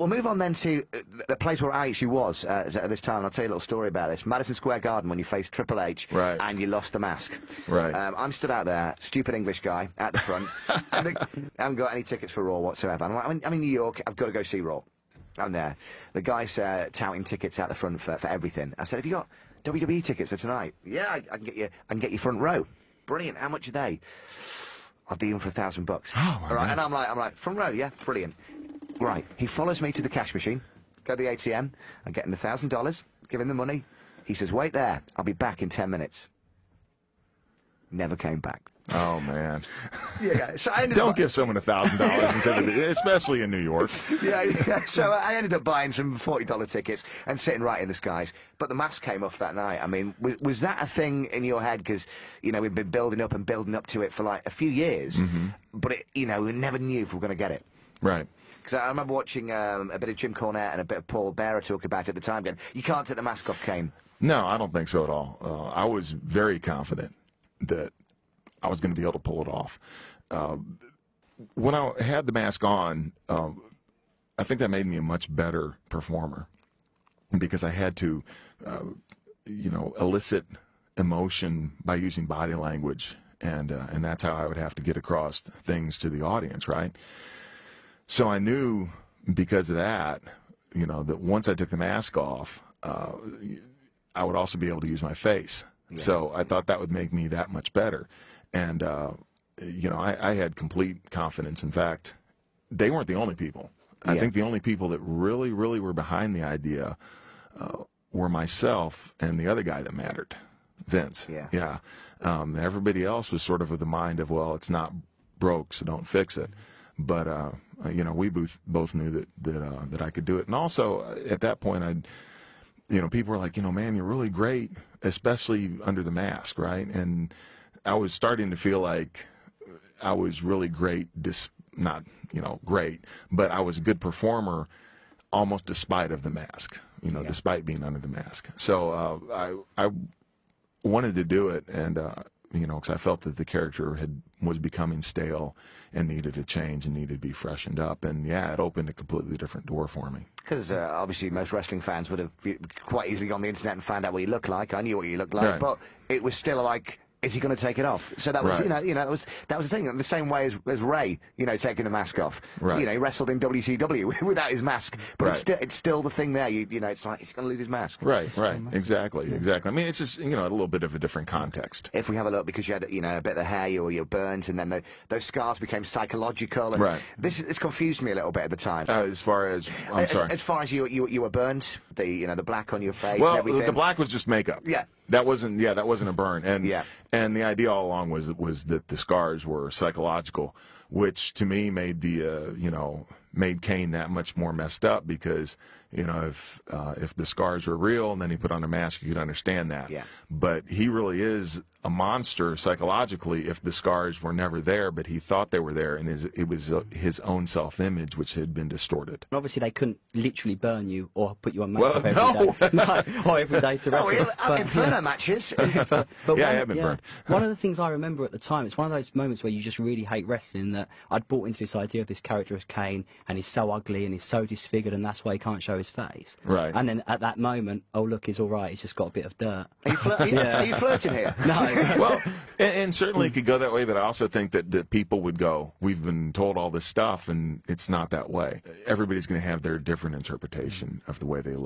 We'll move on then to uh, the place where I actually was uh, at this time. I'll tell you a little story about this. Madison Square Garden when you faced Triple H Right. and you lost the mask. Right. Um, I'm stood out there, stupid English guy, at the front. and the, I haven't got any tickets for Raw whatsoever. I'm, like, I'm, in, I'm in New York. I've got to go see Raw. I'm there. The guy's uh, touting tickets out the front for, for everything. I said, "Have you got WWE tickets for tonight?" Yeah, I, I can get you. I can get you front row. Brilliant. How much are they? I'll do them for a thousand bucks. Oh, my All right, and I'm like, I'm like, front row, yeah, brilliant. Right. He follows me to the cash machine, go to the ATM, I get him the thousand dollars, give him the money. He says, wait there, I'll be back in ten minutes. Never came back. Oh man. Yeah, yeah. So I ended Don't up, give someone a thousand dollars especially in New York. yeah, yeah. So I ended up buying some forty dollar tickets and sitting right in the skies. But the mask came off that night. I mean, was, was that a thing in your head? Because you know we've been building up and building up to it for like a few years, mm-hmm. but it, you know we never knew if we were going to get it. Right. Because I remember watching um, a bit of Jim Cornette and a bit of Paul Bearer talk about it at the time. Going, you can't take the mask off, Kane. No, I don't think so at all. Uh, I was very confident that I was going to be able to pull it off. Uh, when I had the mask on, um, I think that made me a much better performer because I had to, uh, you know, elicit emotion by using body language, and uh, and that's how I would have to get across things to the audience, right? So I knew because of that, you know, that once I took the mask off, uh, I would also be able to use my face. So I thought that would make me that much better. And, uh, you know, I, I had complete confidence. In fact, they weren't the only people. I Yeah. think the only people that really, really were behind the idea uh, were myself and the other guy that mattered, Vince. Yeah. Yeah. Um, everybody else was sort of of the mind of, well, it's not broke, so don't fix it. But uh, you know, we both both knew that that uh, that I could do it. And also uh, at that point, I'd you know, people were like, you know, man, you're really great, especially under the mask, right? And I was starting to feel like I was really great, dis- not, you know, great, but I was a good performer almost despite of the mask, you know, despite being under the mask. So uh, I, I wanted to do it, and uh, you know, because I felt that the character had was becoming stale and needed a change and needed to be freshened up. And yeah, it opened a completely different door for me. Because uh, obviously most wrestling fans would have quite easily gone on the internet and found out what you look like. I knew what you looked like, Right. but it was still like, is he going to take it off? So that was, Right. you know, you know, that was that was the thing. The same way as, as Ray, you know, taking the mask off. Right. You know, he wrestled in WCW without his mask, but it's Right. still it's still the thing there. You, you know, it's like, is he going to lose his mask? Right, right, exactly, exactly. I mean, it's just you know a little bit of a different context. If we have a look, because you had, you know, a bit of the hair, you were you were burnt, and then the, those scars became psychological. And Right. This this confused me a little bit at the time. Uh, as far as I'm Uh, sorry. As far as you you you were burnt, the you know the black on your face. and Well, everything. the black was just makeup. Yeah. That wasn't. Yeah, that wasn't a burn. And Yeah. And the idea all along was was that the scars were psychological, which to me made the uh, you know made Kane that much more messed up because you know if uh, if the scars were real and then he put on a mask, you could understand that. Yeah. But he really is a monster psychologically if the scars were never there, but he thought they were there, and his, it was uh, his own self image which had been distorted. And obviously, they couldn't literally burn you or put you on Well, makeup every no. day. no, or every day to wrestle. well, But, Inferno yeah. matches. but Yeah, one, I have been burned. one of the things I remember at the time, it's one of those moments where you just really hate wrestling. That I'd bought into this idea of this character as Kane, and he's so ugly and he's so disfigured, and that's why he can't show his face. Right. And then at that moment, oh look, he's all right. He's just got a bit of dirt. Are you, flir- are you, Yeah. are you flirting here? No. well, and, and certainly it could go that way, but I also think that, that people would go, we've been told all this stuff, and it's not that way. Everybody's going to have their different interpretation of the way they look.